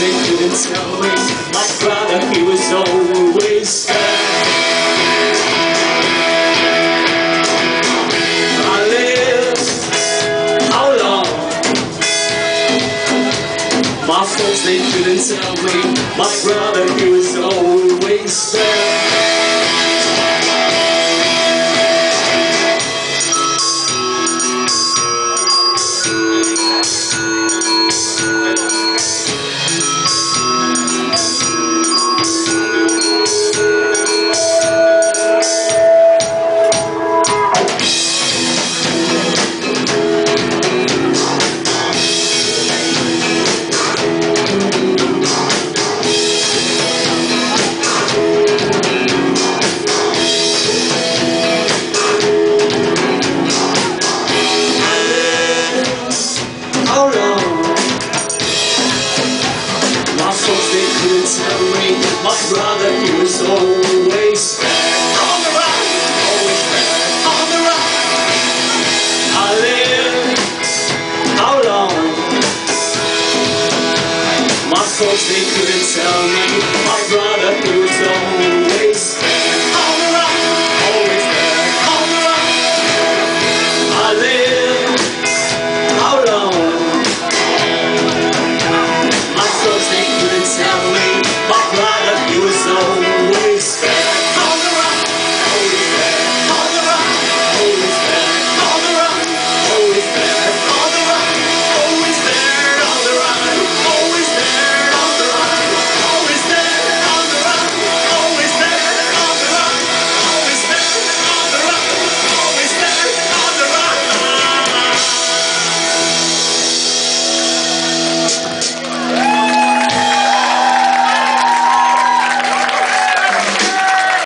they couldn't tell me. My brother, he was always there. I lived, long? My folks, they couldn't tell me. My brother, he was always there. How folks tell me. My brother he was always there. On the run, always there. On the run. I live. How long? My folks they couldn't tell